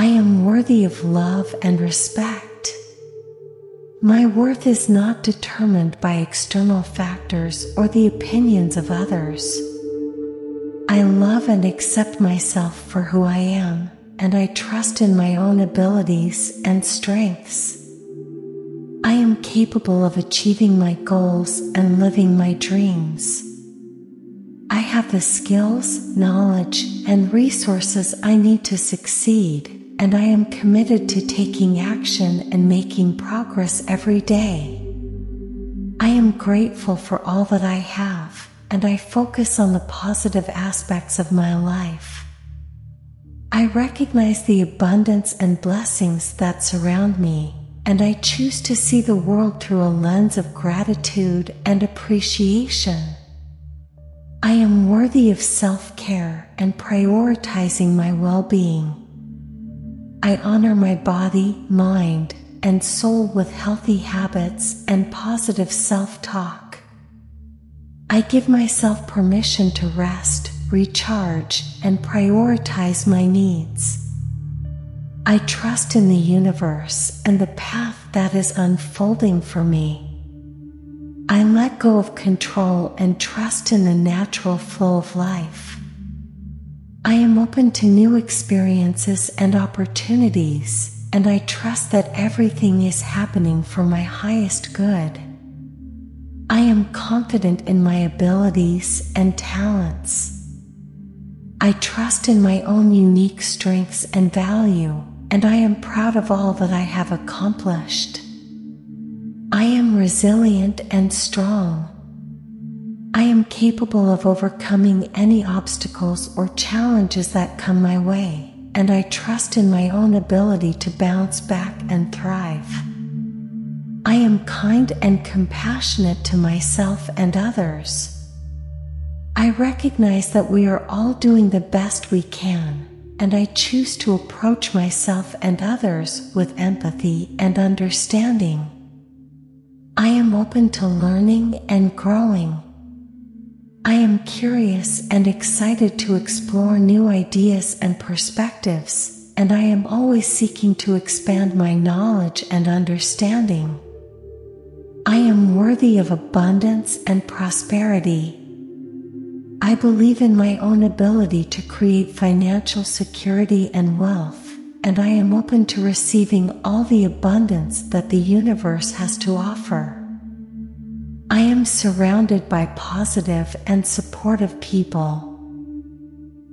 I am worthy of love and respect. My worth is not determined by external factors or the opinions of others. I love and accept myself for who I am, and I trust in my own abilities and strengths. I am capable of achieving my goals and living my dreams. I have the skills, knowledge, and resources I need to succeed, and I am committed to taking action and making progress every day. I am grateful for all that I have, and I focus on the positive aspects of my life. I recognize the abundance and blessings that surround me, and I choose to see the world through a lens of gratitude and appreciation. I am worthy of self care and prioritizing my well being. I honor my body, mind, and soul with healthy habits and positive self talk. I give myself permission to rest, recharge, and prioritize my needs. I trust in the universe and the path that is unfolding for me. I let go of control and trust in the natural flow of life. I am open to new experiences and opportunities, and I trust that everything is happening for my highest good. I am confident in my abilities and talents. I trust in my own unique strengths and value, and I am proud of all that I have accomplished. I am resilient and strong. I am capable of overcoming any obstacles or challenges that come my way, and I trust in my own ability to bounce back and thrive. I am kind and compassionate to myself and others. I recognize that we are all doing the best we can, and I choose to approach myself and others with empathy and understanding. I am open to learning and growing. I am curious and excited to explore new ideas and perspectives, and I am always seeking to expand my knowledge and understanding. I am worthy of abundance and prosperity. I believe in my own ability to create financial security and wealth, and I am open to receiving all the abundance that the universe has to offer. I am surrounded by positive and supportive people.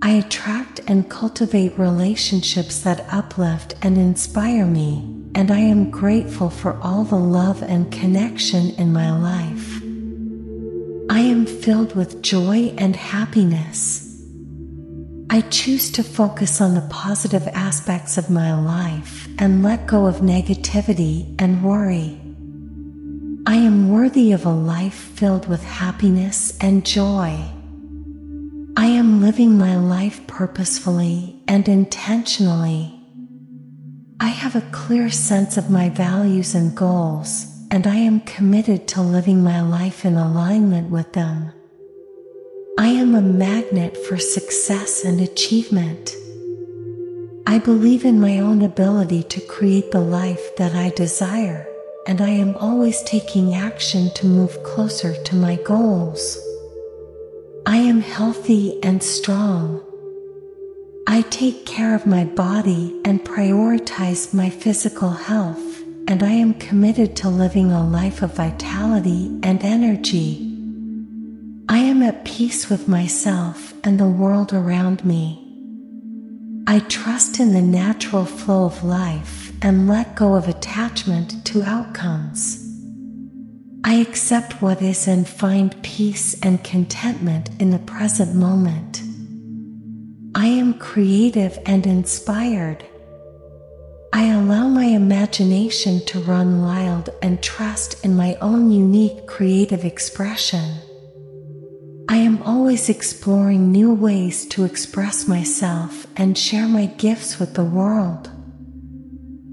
I attract and cultivate relationships that uplift and inspire me, and I am grateful for all the love and connection in my life. I am filled with joy and happiness. I choose to focus on the positive aspects of my life and let go of negativity and worry. I am worthy of a life filled with happiness and joy. I am living my life purposefully and intentionally. I have a clear sense of my values and goals and I am committed to living my life in alignment with them. I am a magnet for success and achievement. I believe in my own ability to create the life that I desire, and I am always taking action to move closer to my goals. I am healthy and strong. I take care of my body and prioritize my physical health and I am committed to living a life of vitality and energy. I am at peace with myself and the world around me. I trust in the natural flow of life and let go of attachment to outcomes. I accept what is and find peace and contentment in the present moment. I am creative and inspired. I allow my imagination to run wild and trust in my own unique creative expression. I am always exploring new ways to express myself and share my gifts with the world.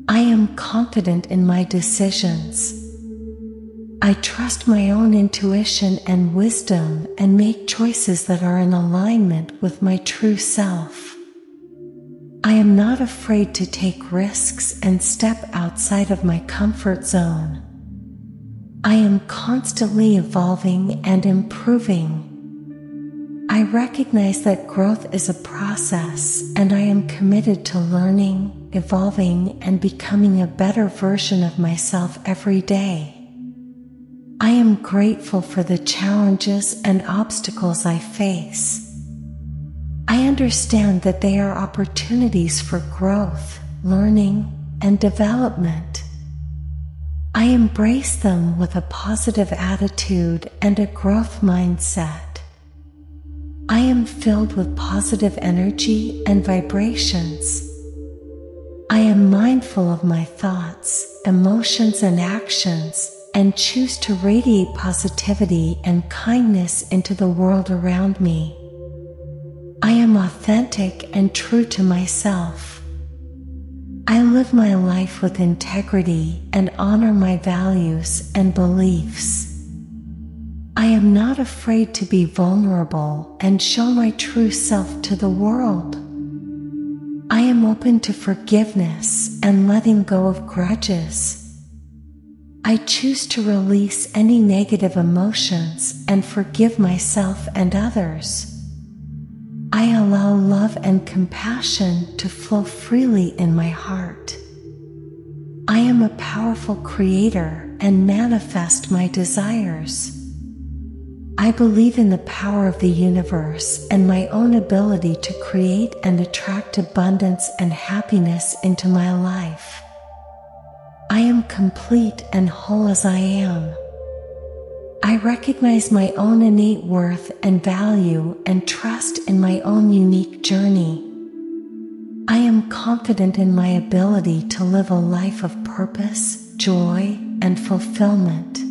I am confident in my decisions. I trust my own intuition and wisdom and make choices that are in alignment with my true self. I am not afraid to take risks and step outside of my comfort zone. I am constantly evolving and improving. I recognize that growth is a process and I am committed to learning, evolving, and becoming a better version of myself every day. I am grateful for the challenges and obstacles I face. I understand that they are opportunities for growth, learning, and development. I embrace them with a positive attitude and a growth mindset. I am filled with positive energy and vibrations. I am mindful of my thoughts, emotions, and actions, and choose to radiate positivity and kindness into the world around me. I am authentic and true to myself. I live my life with integrity and honor my values and beliefs. I am not afraid to be vulnerable and show my true self to the world. I am open to forgiveness and letting go of grudges. I choose to release any negative emotions and forgive myself and others. I allow love and compassion to flow freely in my heart. I am a powerful creator and manifest my desires. I believe in the power of the universe and my own ability to create and attract abundance and happiness into my life. I am complete and whole as I am. I recognize my own innate worth and value and trust in my own unique journey. I am confident in my ability to live a life of purpose, joy, and fulfillment.